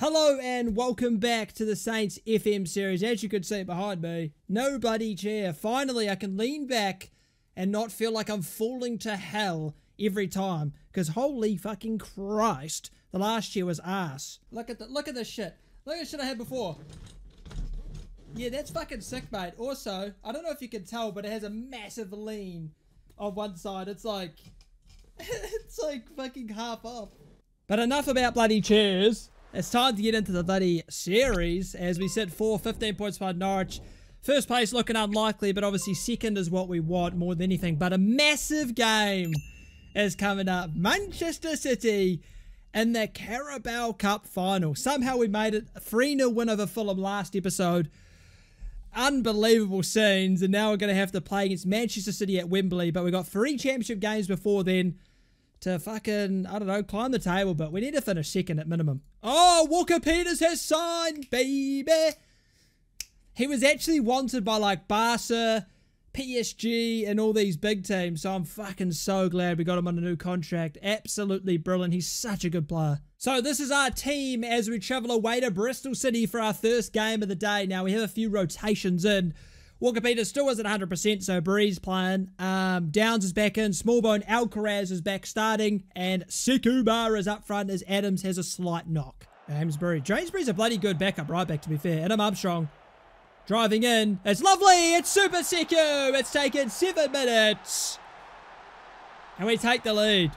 Hello and welcome back to the Saints FM series. As you can see behind me, no bloody chair. Finally, I can lean back and not feel like I'm falling to hell every time. Because holy fucking Christ, the last chair was ass. Look at the look at this shit. Look at the shit I had before. Yeah, that's fucking sick, mate. Also, I don't know if you can tell, but it has a massive lean on one side. It's like, it's like fucking half up. But enough about bloody chairs. It's time to get into the bloody series as we sit for 15 points behind Norwich. First place looking unlikely, but obviously second is what we want more than anything. But a massive game is coming up. Manchester City in the Carabao Cup final. Somehow we made it. 3-0 win over Fulham last episode. Unbelievable scenes. And now we're going to have to play against Manchester City at Wembley. But we've got three championship games before then to fucking, I don't know, climb the table, but we need to finish second at minimum. Oh, Walker Peters has signed, baby. He was actually wanted by like Barca, PSG, and all these big teams, so I'm fucking so glad we got him on a new contract. Absolutely brilliant. He's such a good player. So this is our team as we travel away to Bristol City for our first game of the day. Now we have a few rotations in. Walker Peters still isn't 100%, so Bree's playing. Um, Downs is back in. Smallbone Alcaraz is back starting. And Sekou Mara is up front as Adams has a slight knock. Amesbury. James Bree's a bloody good backup right back, to be fair. Adam Armstrong driving in. It's lovely. It's Super Sekou. It's taken seven minutes. And we take the lead.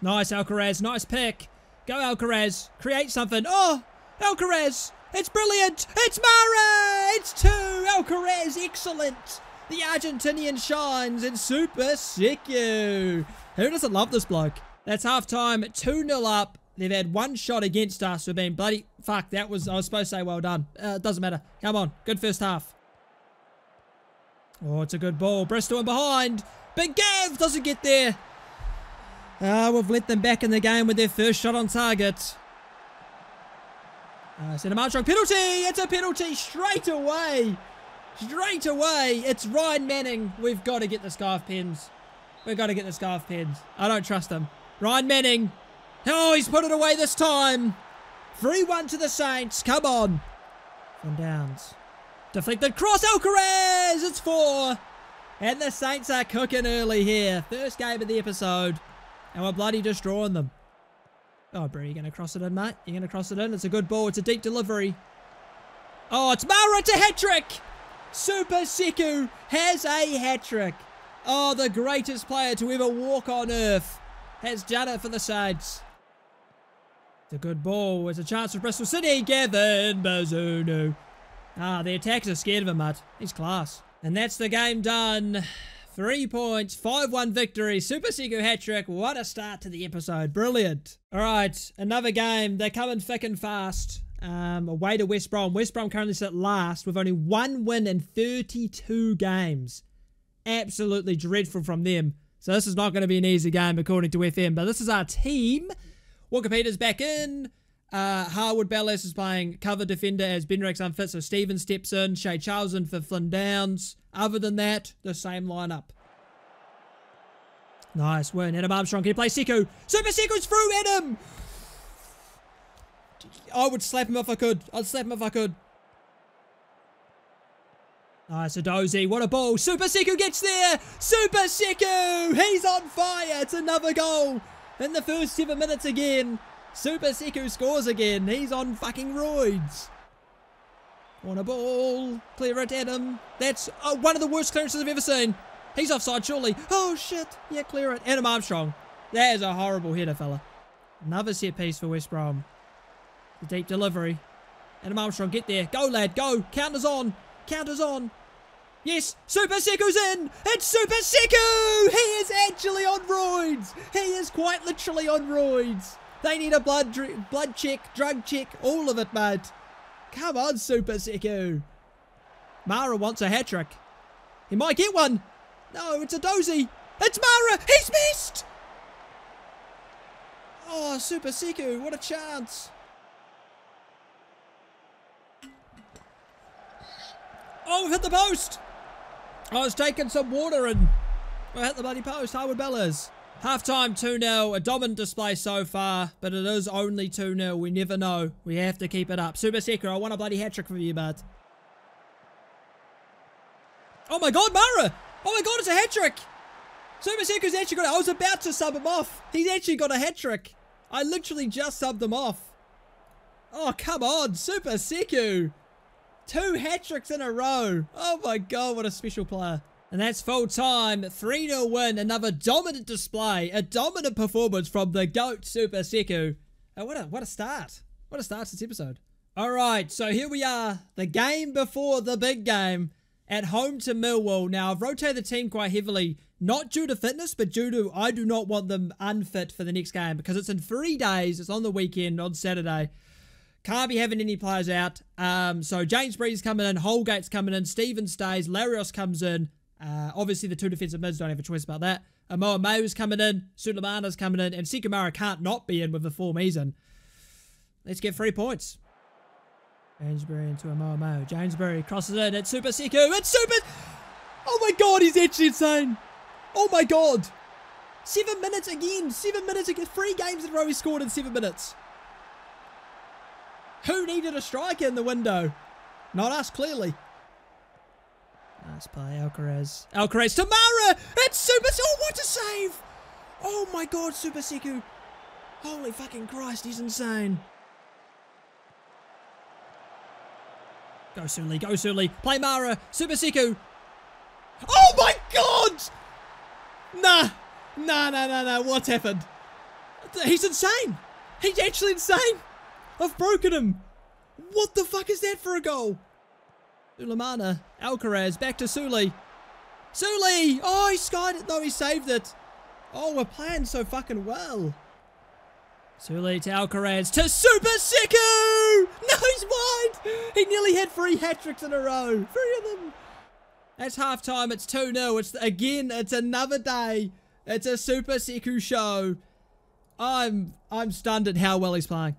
Nice, Alcaraz. Nice pick. Go, Alcaraz. Create something. Oh, Alcaraz. It's brilliant! It's Mara! It's two! Alcaraz, excellent! The Argentinian shines in Super Sekou. Who doesn't love this bloke? That's half time, 2-0 up. They've had one shot against us. We've been bloody... Fuck, that was... I was supposed to say well done. Uh, it doesn't matter. Come on. Good first half. Oh, it's a good ball. Bristol in behind. But Gav doesn't get there. Uh, we've let them back in the game with their first shot on target. Uh, Adam Armstrong, penalty! It's a penalty straight away! Straight away! It's Ryan Manning. We've got to get the scarf pins. We've got to get the scarf pins. I don't trust him. Ryan Manning. Oh, he's put it away this time. 3-1 to the Saints. Come on. Flynn Downs. Deflected cross. Alcaraz! It's four. And the Saints are cooking early here. First game of the episode. And we're bloody destroying them. Oh, bro, you're going to cross it in, mate. You're going to cross it in. It's a good ball. It's a deep delivery. Oh, it's Mara to hat-trick. Super Sekou has a hat-trick. Oh, the greatest player to ever walk on earth has done it for the Saints. It's a good ball. It's a chance for Bristol City. Gavin Bazunu. Ah, the attackers are scared of him, mate. He's class. And that's the game done. Three points, 5-1 victory, Super Sekou hat-trick. What a start to the episode. Brilliant. All right, another game. They're coming thick and fast. Um, away to West Brom. West Brom currently sit last with only one win in 32 games. Absolutely dreadful from them. So this is not going to be an easy game according to FM. But this is our team. Walker Peters back in. Uh, Harwood Bellis is playing cover defender as Bednarek's unfit, so Steven steps in. Shea Charles in for Flynn Downs. Other than that, the same lineup. Nice win. Adam Armstrong, can he play Sekou? Super Sekou's through, Adam! I would slap him if I could. I'd slap him if I could. Nice, Edozie. What a ball. Super Sekou gets there. Super Sekou. He's on fire. It's another goal. In the first seven minutes again. Super Sekou scores again. He's on fucking roids. On a ball. Clear it, Adam. That's uh, one of the worst clearances I've ever seen. He's offside, surely. Oh, shit. Yeah, clear it. Adam Armstrong. That is a horrible header, fella. Another set piece for West Brom. The deep delivery. Adam Armstrong, get there. Go, lad, go. Counters on. Counters on. Yes, Super Sekou's in! It's Super Sekou! He is actually on roids! He is quite literally on roids! They need a blood blood check, drug check, all of it, mate. Come on, Super Sekou. Mara wants a hat-trick. He might get one. No, it's Edozie. It's Mara! He's missed! Oh, Super Sekou, what a chance. Oh, hit the post. I was taking some water and I hit the bloody post. Harwood Bellis. Halftime 2-0, a dominant display so far, but it is only 2-0. We never know. We have to keep it up. Super Sekou, I want a bloody hat-trick from you, bud. Oh my god, Mara! Oh my god, it's a hat-trick! Super Sekou's actually got I was about to sub him off. He's actually got a hat-trick. I literally just subbed him off. Oh, come on, Super Sekou. Two hat-tricks in a row. Oh my god, what a special player. And that's full time. 3 0 win. Another dominant display. A dominant performance from the GOAT Super Sekou. Oh, what a, what a start. What a start to this episode. All right, so here we are. The game before the big game. At home to Millwall. Now, I've rotated the team quite heavily. Not due to fitness, but due to I do not want them unfit for the next game. Because it's in three days. It's on the weekend, on Saturday. Can't be having any players out. Um, so James Bree's coming in. Holgate's coming in. Steven stays. Larios comes in. Uh, obviously, the two defensive mids don't have a choice about that. Amo-Ameyaw's coming in, Sulemana's coming in, and Sekou Mara can't not be in with the form he's in. Let's get three points. James Bree into Amoa Mau. James Bree crosses in. It's Super Sekou. It's Super... Oh my god, he's actually insane. Oh my god. Seven minutes again. Seven minutes again. Three games in a row he scored in seven minutes. Who needed a striker in the window? Not us, clearly. Nice play, Alcaraz. Alcaraz to Mara! It's Super... Oh, what a save! Oh my god, Super Sekou. Holy fucking Christ, he's insane. Go Suli, go Suli. Play Mara. Super Sekou. Oh my god! Nah. Nah, nah, nah, nah. What's happened? He's insane. He's actually insane. I've broken him. What the fuck is that for a goal? Ulamana. Alcaraz. Back to Suli. Suli! Oh, he skied it. No, he saved it. Oh, we're playing so fucking well. Suli to Alcaraz to Super Sekou! No, he's wide! He nearly had three hat-tricks in a row. Three of them. That's half time. It's 2-0. It's again, it's another day. It's a Super Sekou show. I'm I'm stunned at how well he's playing.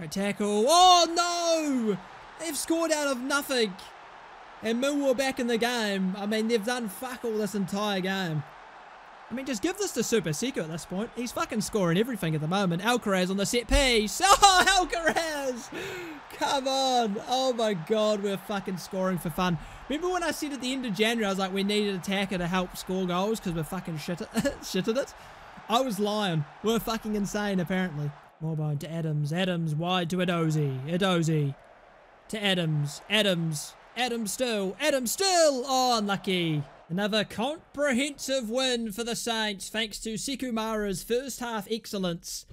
Great tackle. Oh, no! They've scored out of nothing. And Millwall back in the game. I mean, they've done fuck all this entire game. I mean, just give this to Super Sekou at this point. He's fucking scoring everything at the moment. Alcaraz on the set piece. Oh, Alcaraz! Come on. Oh, my God. We're fucking scoring for fun. Remember when I said at the end of January, I was like, we need an attacker to help score goals because we're fucking shit at, shit at it? I was lying. We're fucking insane, apparently. Morbine to Adams. Adams wide to Edozie. Edozie to Adams. Adams. Adams still. Adams still. Oh, unlucky. Another comprehensive win for the Saints thanks to Sekou Mara's first half excellence.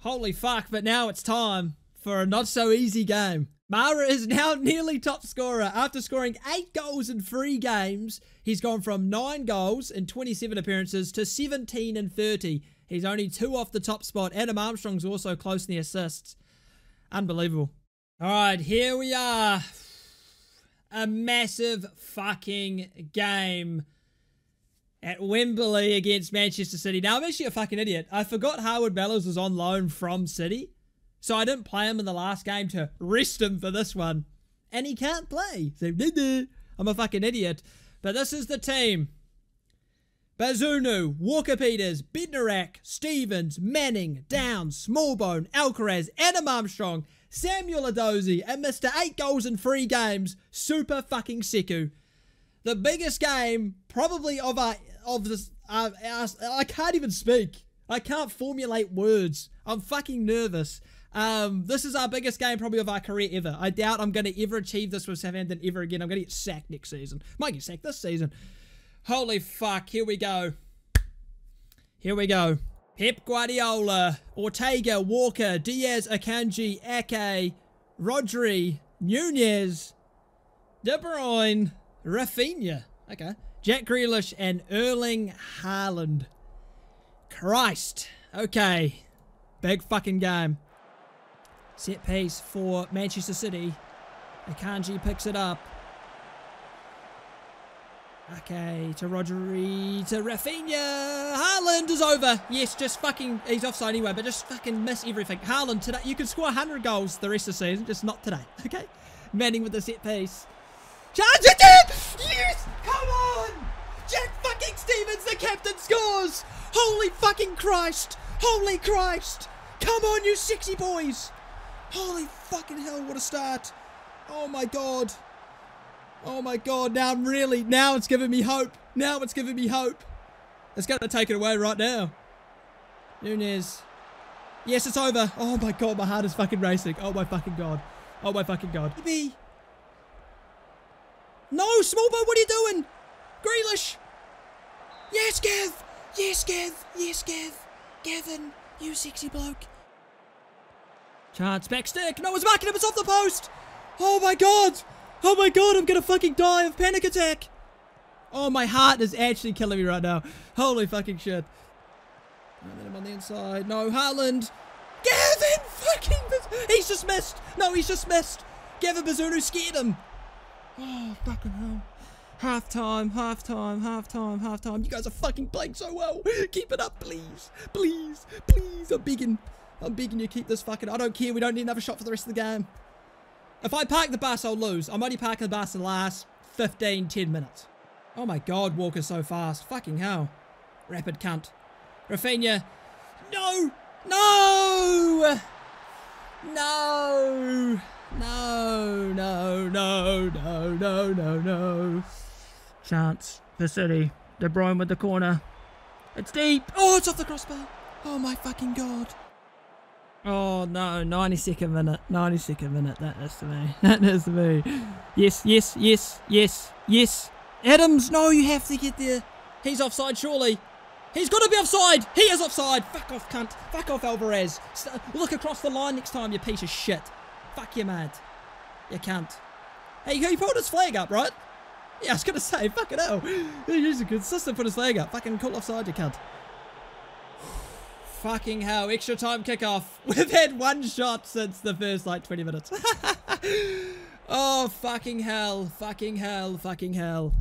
Holy fuck, but now it's time for a not so easy game. Mara is now nearly top scorer. After scoring 8 goals in 3 games, he's gone from 9 goals in 27 appearances to 17 and 30. He's only two off the top spot. Adam Armstrong's also close in the assists. Unbelievable. All right, here we are. A massive fucking game at Wembley against Manchester City. Now, I'm actually a fucking idiot. I forgot Harwood Bellis was on loan from City. So I didn't play him in the last game to rest him for this one. And he can't play. So, I'm a fucking idiot. But this is the team. Bazunu, Walker Peters, Bednarek, Stephens, Manning, Downs, Smallbone, Alcaraz, Adam Armstrong, Samuel Edozie, and Mr. 8 goals in 3 games, Super fucking Sekou. The biggest game, probably, of our, of this, uh, our, I can't even speak. I can't formulate words. I'm fucking nervous. Um, this is our biggest game probably of our career ever. I doubt I'm going to ever achieve this with Southampton ever again. I'm going to get sacked next season. Might get sacked this season. Holy fuck, here we go. Here we go. Pep Guardiola, Ortega, Walker, Dias, Akanji, Ake, Rodri, Nunes, De Bruyne, Rafinha, okay, Jack Grealish, and Erling Haaland. Christ. Okay. Big fucking game. Set piece for Manchester City. Akanji picks it up. Okay, to Rodri, to Rafinha. Haaland is over. Yes, just fucking, he's offside anyway, but just fucking miss everything. Haaland, today, you can score 100 goals the rest of the season, just not today, okay? Manning with the set piece. Charge it! Yes! Come on! Jack fucking Stephens, the captain, scores! Holy fucking Christ! Holy Christ! Come on, you sexy boys! Holy fucking hell, what a start! Oh my god. Oh my god, now I'm really, now it's giving me hope. Now it's giving me hope. It's going to take it away right now. Nunes. Yes, it's over. Oh my god, my heart is fucking racing. Oh my fucking god. Oh my fucking god. B. No, small boy, what are you doing? Grealish. Yes, Gav. Yes, Gav. Yes, Gav. Gavin, you sexy bloke. Chance back stick. No, it's marking him. It's off the post. Oh my god. Oh my god, I'm gonna fucking die of panic attack. Oh, my heart is actually killing me right now. Holy fucking shit. And then I'm on the inside. No, Haaland. Gavin fucking... He's just missed. No, he's just missed. Gavin Bazunu scared him. Oh, fucking hell. Half time, half time, half time, half time. You guys are fucking playing so well. Keep it up, please. Please, please. I'm begging. I'm begging you keep this fucking... I don't care. We don't need another shot for the rest of the game. If I park the bus, I'll lose. I'm only parking the bus in the last 15, 10 minutes. Oh my god, Walker's so fast. Fucking hell. Rapid cunt. Rafinha. No! No! No! No, no, no, no, no, no, no. Chance. The city. De Bruyne with the corner. It's deep. Oh, it's off the crossbar. Oh my fucking god. Oh no, 92nd minute. 92nd minute. That is to me. That is to me. Yes, yes, yes, yes, yes. Adams, no, you have to get there. He's offside, surely. He's got to be offside. He is offside. Fuck off, cunt. Fuck off, Alvarez. St look across the line next time, you piece of shit. Fuck you, mad. You can't. Hey, he pulled his flag up, right? Yeah, I was going to say, fucking hell. He's a consistent put his flag up. Fucking call offside, you cunt. Fucking hell. Extra time kickoff. We've had one shot since the first, like, 20 minutes. oh, fucking hell. Fucking hell. Fucking hell.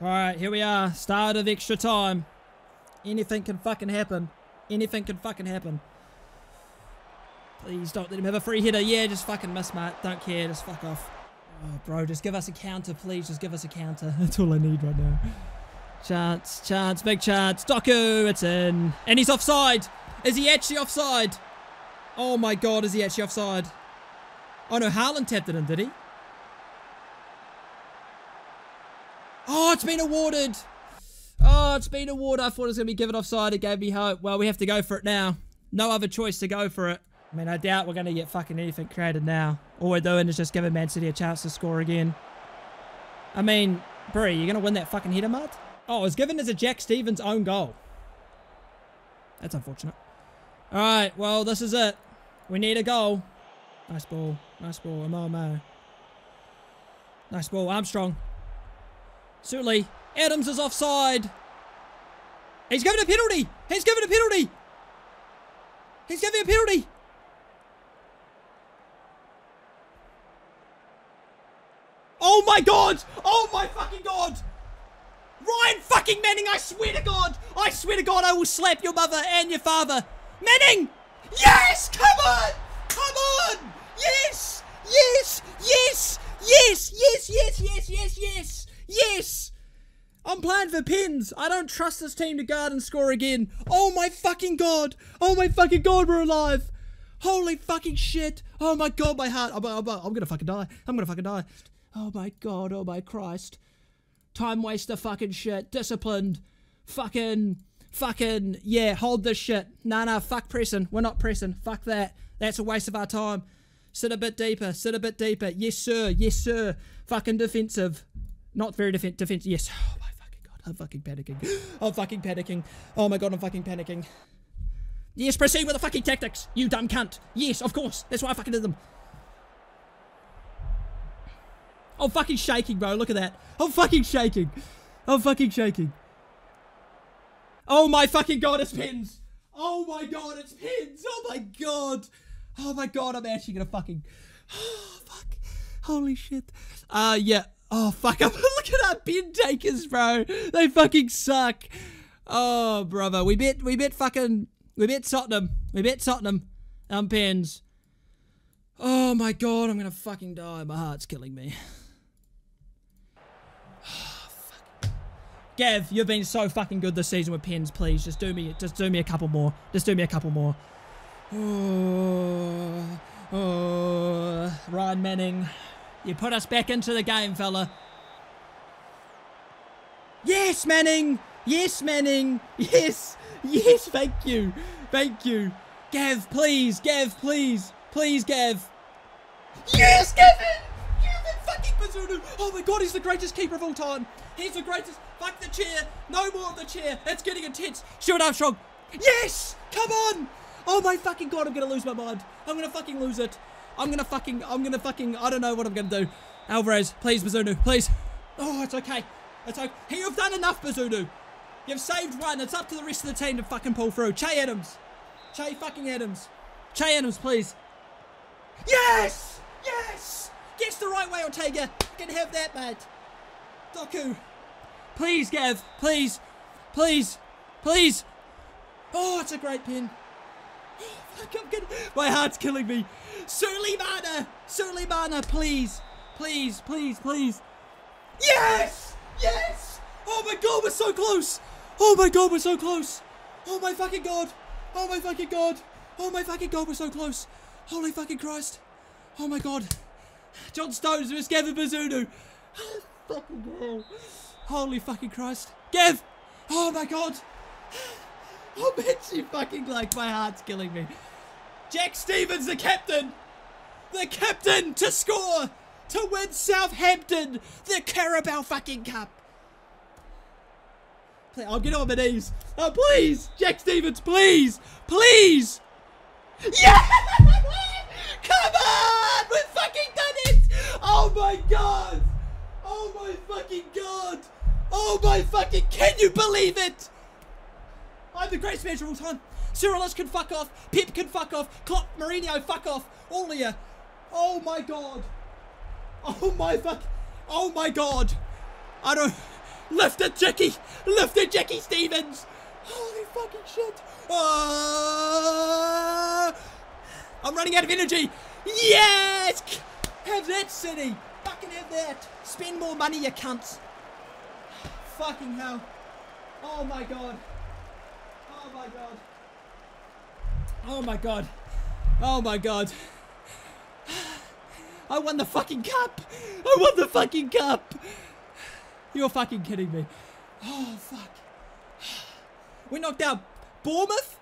Alright, here we are. Start of extra time. Anything can fucking happen. Anything can fucking happen. Please don't let him have a free hitter. Yeah, just fucking miss, mate. Don't care. Just fuck off. Oh, bro, just give us a counter, please. Just give us a counter. That's all I need right now. Chance, chance, big chance. Doku, it's in. And he's offside. Is he actually offside? Oh my god, is he actually offside? Oh no, Haaland tapped it in, did he? Oh, it's been awarded. Oh, it's been awarded. I thought it was going to be given offside. It gave me hope. Well, we have to go for it now. No other choice to go for it. I mean, I doubt we're going to get fucking anything created now. All we're doing is just giving Man City a chance to score again. I mean, Bree, you're going to win that fucking header, mud? Oh, it was given as a Jack Stephens own goal. That's unfortunate. All right, well, this is it. We need a goal. Nice ball. Nice ball. Mo Nice ball. Armstrong. Sully. Adams is offside. He's given a penalty. He's given a penalty. He's given a penalty. Oh my god! Oh my fucking god! Ryan fucking Manning, I swear to god! I swear to god I will slap your mother and your father! Manning! Yes! Come on! Come on! Yes! Yes! Yes! Yes! Yes! Yes! Yes! Yes! Yes! Yes! I'm playing for pins. I don't trust this team to guard and score again. Oh my fucking god. Oh my fucking god, we're alive. Holy fucking shit. Oh my god, my heart. I'm, I'm, I'm gonna fucking die. I'm gonna fucking die. Oh my god, oh my Christ. Time waster fucking shit. Disciplined. Fucking, fucking, yeah, hold this shit. Nah, nah, fuck pressing. We're not pressing. Fuck that. That's a waste of our time. Sit a bit deeper. Sit a bit deeper. Yes, sir. Yes, sir. Fucking defensive. Not very defensive. Defensive. Yes. Oh my fucking god. I'm fucking panicking. I'm fucking panicking. Oh my god, I'm fucking panicking. Yes, proceed with the fucking tactics. You dumb cunt. Yes, of course. That's why I fucking did them. I'm fucking shaking, bro. Look at that. I'm fucking shaking. I'm fucking shaking. Oh my fucking god, it's pins. Oh my god, it's pins. Oh my god. Oh my god, I'm actually gonna fucking. Oh, fuck. Holy shit. Uh, yeah. Oh, fuck. Look at our bin takers, bro. They fucking suck. Oh, brother. We bet, we bet fucking, we bet Tottenham. We bet Tottenham. Um, pins. Oh my god, I'm gonna fucking die. My heart's killing me. Gav, you've been so fucking good this season with pins. Please, just do me, just do me a couple more. Just do me a couple more. Oh, oh, Ryan Manning, you put us back into the game, fella. Yes, Manning. Yes, Manning. Yes. Yes, thank you. Thank you. Gav, please. Gav, please. Please, Gav. Yes, Gavin! Bazunu! Oh my god, he's the greatest keeper of all time. He's the greatest. Fuck the chair. No more of the chair. It's getting intense. Stuart Armstrong. Yes! Come on! Oh my fucking god, I'm gonna lose my mind. I'm gonna fucking lose it. I'm gonna fucking, I'm gonna fucking, I don't know what I'm gonna do. Alvarez, please, Bazunu, please. Oh, it's okay. It's okay. You've done enough, Bazunu. You've saved one. It's up to the rest of the team to fucking pull through. Che Adams. Che fucking Adams. Che Adams, please. Yes! Yes! Gets the right way, Ortega. Can have that, mate. Doku. Please, Gav. Please. Please. Please. Oh, it's a great pin. My heart's killing me. Sulemana. Sulemana, please. Please, please, please. Yes! Yes! Oh my god, we're so close! Oh my god, we're so close! Oh my fucking god! Oh my fucking god! Oh my fucking god, we're so close! Holy fucking Christ! Oh my god! John Stones versus Gavin Bazunu! Fucking hell! Holy fucking Christ! Gav! Oh my god! Oh man, she fucking like my heart's killing me. Jack Stephens, the captain! The captain to score! To win Southampton the Carabao fucking Cup! I'll get on my knees. Oh, please! Jack Stephens, please! Please! Yeah! Come on! We've fucking done it! Oh my god! Oh my fucking god! Oh my fucking... Can you believe it? I'm the greatest manager of all time. Cyrilus can fuck off. Pip can fuck off. Klopp, Mourinho, fuck off. All of you. Oh my god. Oh my fuck. Oh my god. I don't... Lift it, Jackie! Lift it, Jackie Stephens! Holy fucking shit! Oh! Running out of energy! Yes! Have that, City! Fucking have that! Spend more money, you cunts! Fucking hell! Oh my god! Oh my god! Oh my god! Oh my god! I won the fucking cup! I won the fucking cup! You're fucking kidding me. Oh, fuck. We knocked out Bournemouth.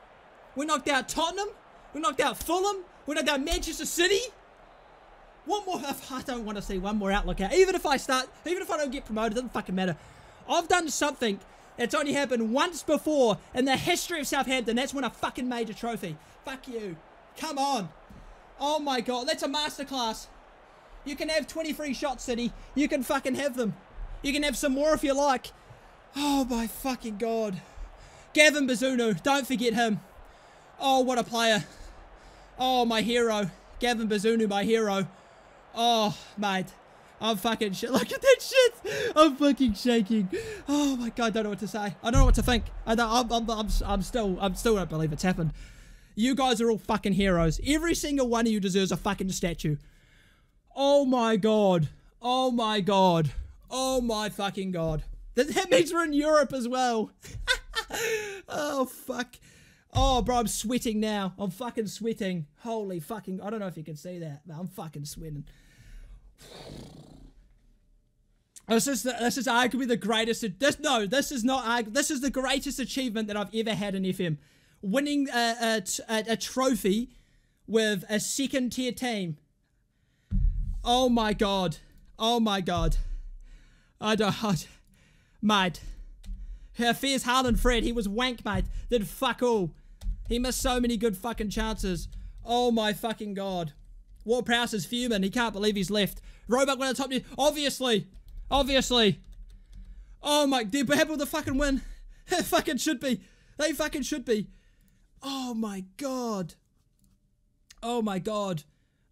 We knocked out Tottenham. We knocked out Fulham. We I out Manchester City. One more. I don't want to see one more outlook out. Even if I start, even if I don't get promoted, it doesn't fucking matter. I've done something that's only happened once before in the history of Southampton. That's won a fucking major trophy. Fuck you. Come on. Oh my god, that's a masterclass. You can have 23 shots, City. You can fucking have them. You can have some more if you like. Oh my fucking god. Gavin Bazunu, don't forget him. Oh, what a player. Oh, my hero. Gavin Bazunu, my hero. Oh, mate. I'm fucking shit. Look at that shit. I'm fucking shaking. Oh my god, I don't know what to say. I don't know what to think. I don't, I'm, I'm, I'm, still, I'm still don't believe it's happened. You guys are all fucking heroes. Every single one of you deserves a fucking statue. Oh my god. Oh my god. Oh my fucking god. That means we're in Europe as well. oh, fuck. Oh, bro, I'm sweating now. I'm fucking sweating. Holy fucking... I don't know if you can see that, but I'm fucking sweating. This is, the, this is arguably the greatest... This No, this is not... This is the greatest achievement that I've ever had in FM. Winning a, a, a trophy with a second tier team. Oh my god. Oh my god. I don't. I, mate. Her fears Harlan Fred. He was wank, mate. Did fuck all. He missed so many good fucking chances. Oh my fucking god. Ward Prowse is fuming. He can't believe he's left. Roebuck went on top. Obviously. Obviously. Oh my. They're happy with the fucking win. It fucking should be. They fucking should be. Oh my god. Oh my god.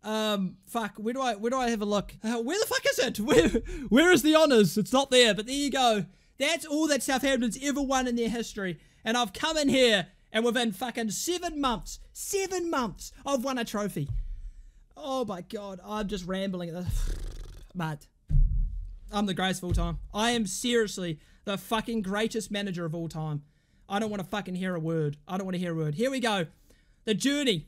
Um, fuck. Where do I where do I have a look? Uh, where the fuck is it? Where where is the honors? It's not there. But there you go. That's all that Southampton's ever won in their history. And I've come in here and within fucking seven months, seven months, I've won a trophy. Oh my god, I'm just rambling. At this. Mad. I'm the greatest of all time. I am seriously The fucking greatest manager of all time. I don't want to fucking hear a word. I don't want to hear a word. Here we go. The journey.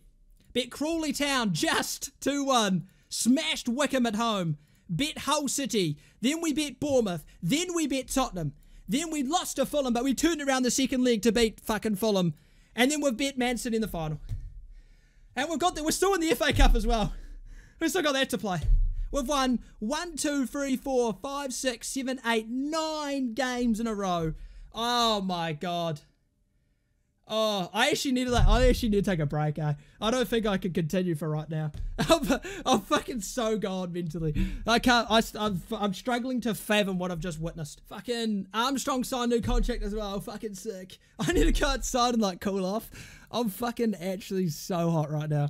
Bet Crawley Town just 2 1. Smashed Wycombe at home. Bet Hull City. Then we bet Bournemouth. Then we bet Tottenham. Then we lost to Fulham, but we turned around the second leg to beat fucking Fulham. And then we've beat Man City in the final. And we've got that. We're still in the FA Cup as well. We've still got that to play. We've won one, two, three, four, five, six, seven, eight, nine games in a row. Oh my god. Oh, I actually need to like, I actually need to take a break. Eh? I don't think I can continue for right now. I'm, I'm fucking so gone mentally. I can't. I, I'm, I'm struggling to fathom what I've just witnessed. Fucking Armstrong signed new contract as well. Fucking sick. I need to go outside and like cool off. I'm fucking actually so hot right now.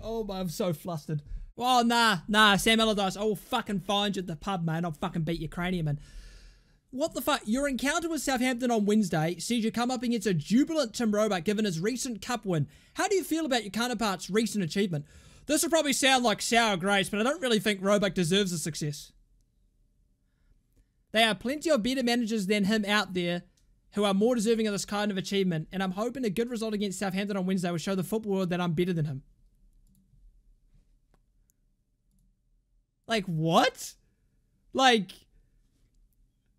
Oh my, I'm so flustered. Oh nah, nah, Sam Allardyce. I will fucking find you at the pub, man. I'll fucking beat your cranium, man. What the fuck? Your encounter with Southampton on Wednesday sees you come up against a jubilant Tim Roebuck given his recent cup win. How do you feel about your counterpart's recent achievement? This will probably sound like sour grapes, but I don't really think Roebuck deserves the success. There are plenty of better managers than him out there who are more deserving of this kind of achievement, and I'm hoping a good result against Southampton on Wednesday will show the football world that I'm better than him. Like, what? Like,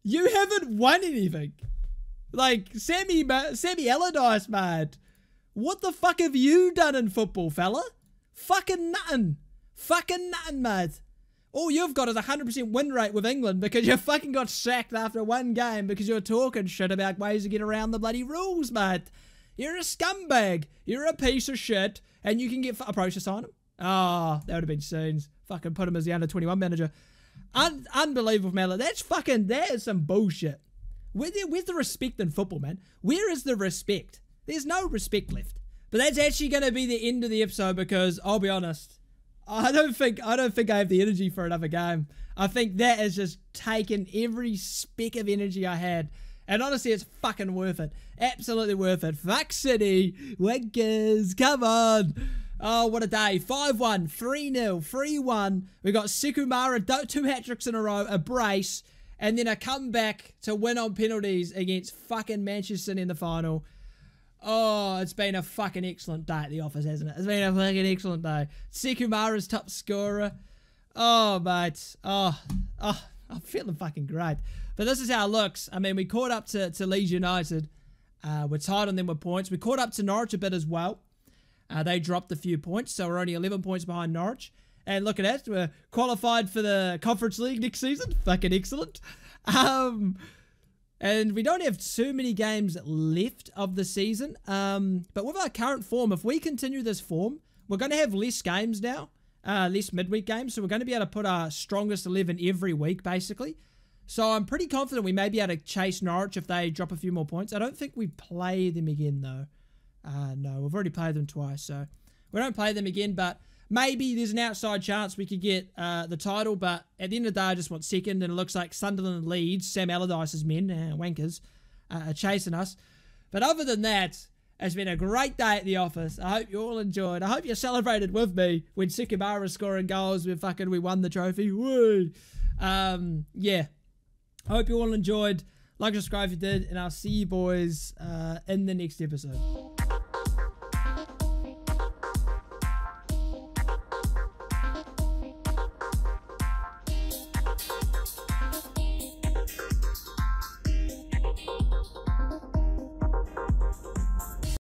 you haven't won anything. Like, Sammy, Sammy Allardyce, mad. What the fuck have you done in football, fella? Fucking nothing. Fucking nothing, mad. All you've got is a 100% win rate with England because you fucking got sacked after one game because you're talking shit about ways to get around the bloody rules, mate. You're a scumbag. You're a piece of shit. And you can get approach to sign him. Ah, oh, that would have been scenes. Fucking put him as the under 21 manager. Un- unbelievable, man. That's fucking, that is some bullshit. Where the, where's the respect in football, man? Where is the respect? There's no respect left. But that's actually going to be the end of the episode because I'll be honest, I don't think I don't think I have the energy for another game. I think that has just taken every speck of energy I had. And honestly, it's fucking worth it. Absolutely worth it. Fuck City. Winkers. Come on. Oh, what a day. 5-1, 3-0, 3-1. We got Sekou Mara, two hat-tricks in a row, a brace, and then a comeback to win on penalties against fucking Manchester in the final. Oh, it's been a fucking excellent day at the office, hasn't it? It's been a fucking excellent day. Sekou Mara's top scorer. Oh, mate. Oh, oh, I'm feeling fucking great. But this is how it looks. I mean, we caught up to, to Leeds United. Uh, we're tied on them with points. We caught up to Norwich a bit as well. Uh, they dropped a few points, so we're only 11 points behind Norwich. And look at that, we're qualified for the Conference League next season. Fucking excellent. Um, and we don't have too many games left of the season. Um, but with our current form, if we continue this form, we're going to have less games now, uh, less midweek games. So we're going to be able to put our strongest 11 every week, basically. So I'm pretty confident we may be able to chase Norwich if they drop a few more points. I don't think we play them again, though. Uh, no, we've already played them twice, so we don't play them again, but maybe there's an outside chance we could get uh, the title, but at the end of the day, I just want second, and it looks like Sunderland and Leeds, Sam Allardyce's men, uh, wankers, uh, are chasing us. But other than that, it's been a great day at the office. I hope you all enjoyed. I hope you celebrated with me when was scoring goals. We fucking we won the trophy. Woo! Um, yeah. I hope you all enjoyed. Like, subscribe if you did, and I'll see you boys uh, in the next episode.